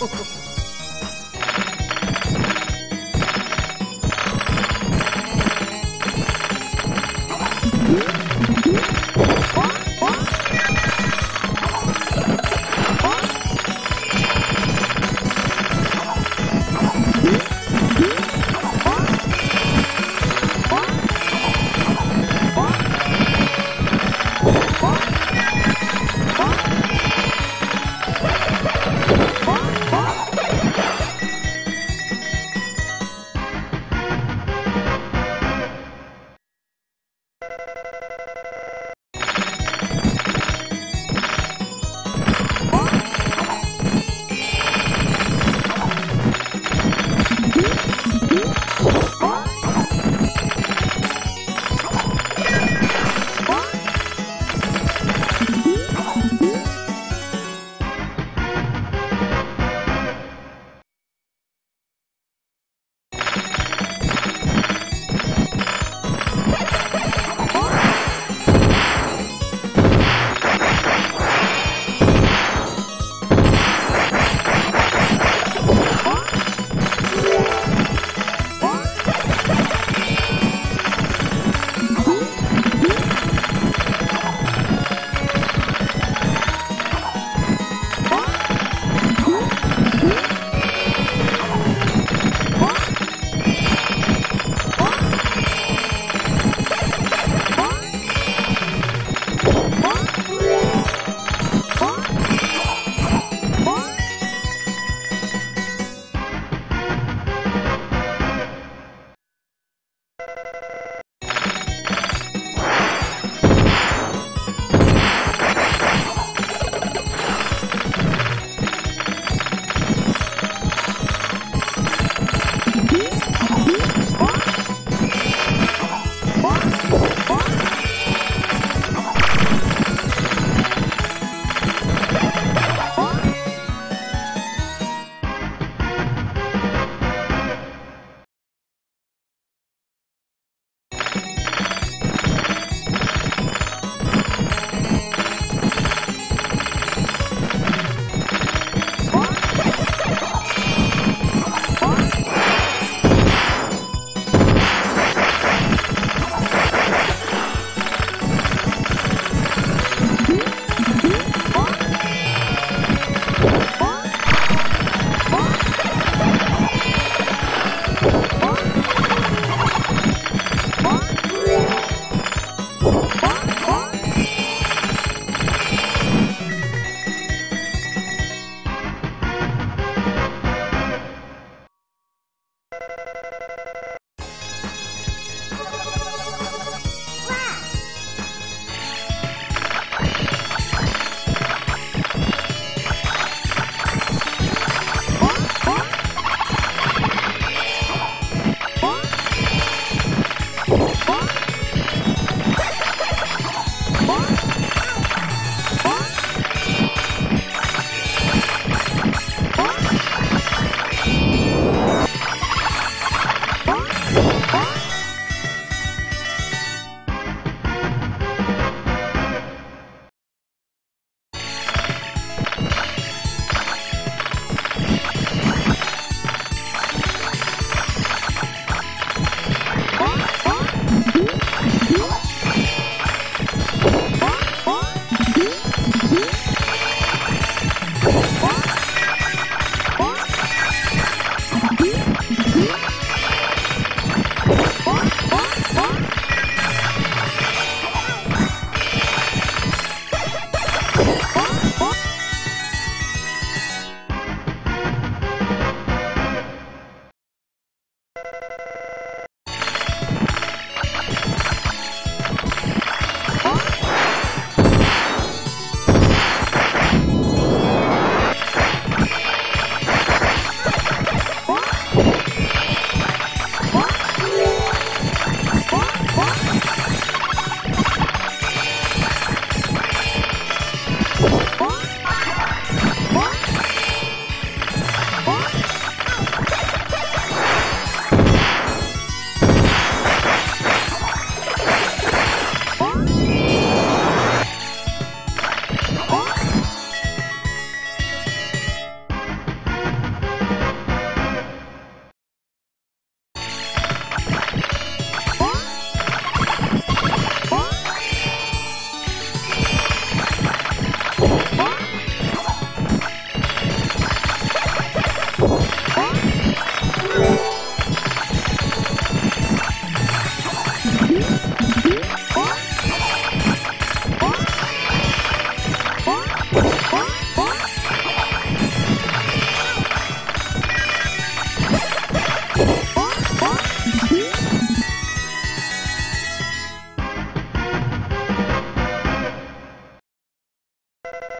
What? you